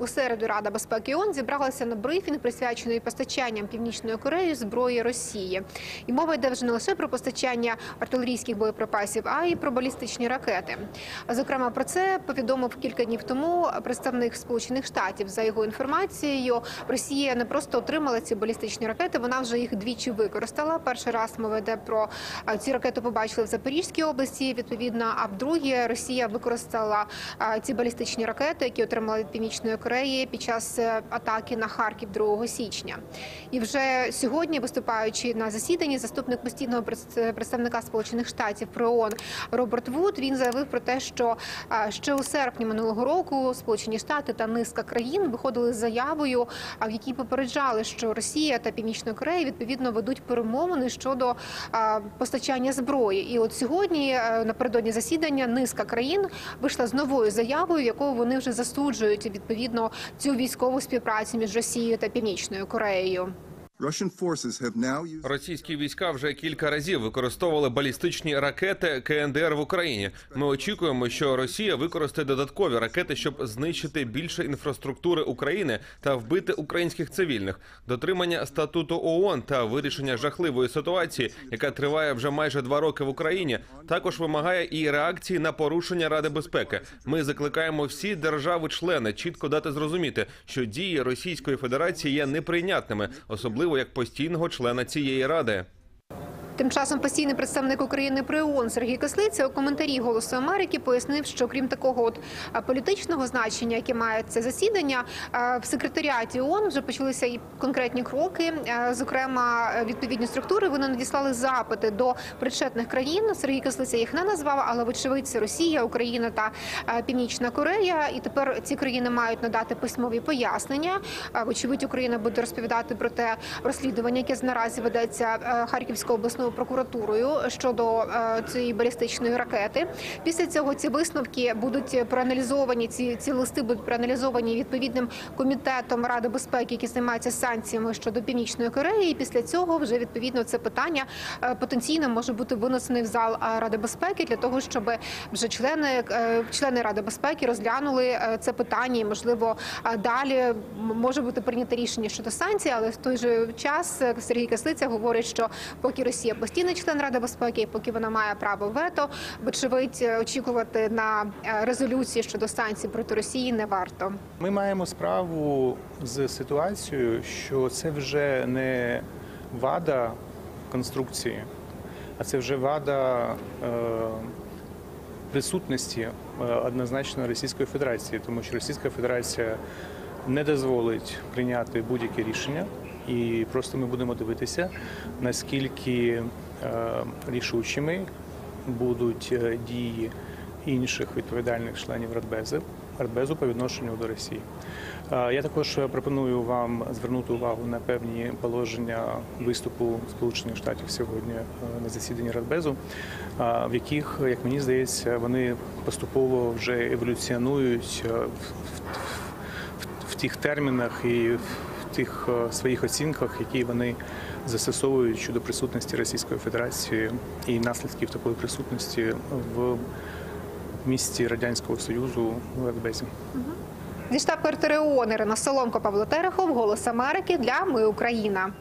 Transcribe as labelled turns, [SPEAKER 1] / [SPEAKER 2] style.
[SPEAKER 1] У середу Рада безпеки ООН зібралася на брифінг, присвячений постачанням Північною Кореєю зброї Росії. І мова йде вже не лише про постачання артилерійських боєприпасів, а й про балістичні ракети. Зокрема, про це повідомив кілька днів тому представник Сполучених Штатів. За його інформацією, Росія не просто отримала ці балістичні ракети, вона вже їх двічі використала. Перший раз мова йде про ці ракети побачили в Запорізькій області. Відповідно, а вдруге Росія використала ці балістичні ракети, які отримала від Північної Кореї під час е, атаки на Харків 2 січня. І вже сьогодні, виступаючи на засіданні, заступник постійного пред- представника Сполучених Штатів при ООН Роберт Вуд він заявив про те, що ще у серпні минулого року Сполучені Штати та низка країн виходили з заявою, в якій попереджали, що Росія та Північна Корея відповідно ведуть перемовини щодо постачання зброї. І от сьогодні, е, напередодні засідання, низка країн вийшла з новою заявою, якою вони вже засуджують відповідно цю військову співпрацю між Росією та Північною Кореєю.
[SPEAKER 2] Російські війська вже кілька разів використовували балістичні ракети КНДР в Україні. Ми очікуємо, що Росія використає додаткові ракети, щоб знищити більше інфраструктури України та вбити українських цивільних. Дотримання статуту ООН та вирішення жахливої ситуації, яка триває вже майже два роки в Україні, також вимагає і реакції на порушення Ради безпеки. Ми закликаємо всі держави-члени чітко дати зрозуміти, що дії Російської Федерації є неприйнятними, особливо як постійного члена цієї ради.
[SPEAKER 1] Тим часом постійний представник України при ООН Сергій Кислиця у коментарі Голосу Америки пояснив, що крім такого от політичного значення, яке має це засідання, в секретаріаті ООН вже почалися і конкретні кроки. Зокрема, е, відповідні структури вони надіслали запити до причетних країн. Сергій Кислиця їх не назвав, але вочевидь Росія, Україна та Північна Корея. І тепер ці країни мають надати письмові пояснення. Вочевидь, Україна буде розповідати про те розслідування, яке наразі ведеться е, Харківською обласною прокуратурою щодо е, цієї балістичної ракети. Після цього ці висновки будуть проаналізовані. Ці ці листи будуть проаналізовані відповідним комітетом Ради безпеки, який займається санкціями щодо північної Кореї. І після цього вже відповідно це питання е, потенційно може бути винесений в зал е, Ради безпеки для того, щоб вже члени члени Ради безпеки розглянули це питання, і можливо далі може бути прийнято рішення щодо санкцій, але в той же час Сергій Кислиця говорить, що поки Росія постійний член Ради безпеки, поки вона має право вето, вочевидь е, очікувати на е, резолюції щодо санкцій проти Росії не варто.
[SPEAKER 3] Ми маємо справу з ситуацією, що це вже не вада конструкції, а це вже вада е, присутності е, однозначно Російської Федерації, тому що Російська Федерація не дозволить прийняти будь-яке рішення, і просто ми будемо дивитися, наскільки е, рішучими будуть е, дії інших відповідальних членів Радбезу, Радбезу по відношенню до Росії. Е, Я також пропоную вам звернути увагу на певні положення виступу Сполучених Штатів сьогодні на засіданні Радбезу, в яких, як мені здається, вони поступово вже еволюціонують в тих термінах і в тих е, своїх оцінках, які вони застосовують щодо присутності Російської Федерації і наслідків такої присутності в місті Радянського Союзу в Радбезі.
[SPEAKER 1] Зі штаб-квартири ООН Ірина Соломко, Павло Терехов, Голос Америки для Ми Україна.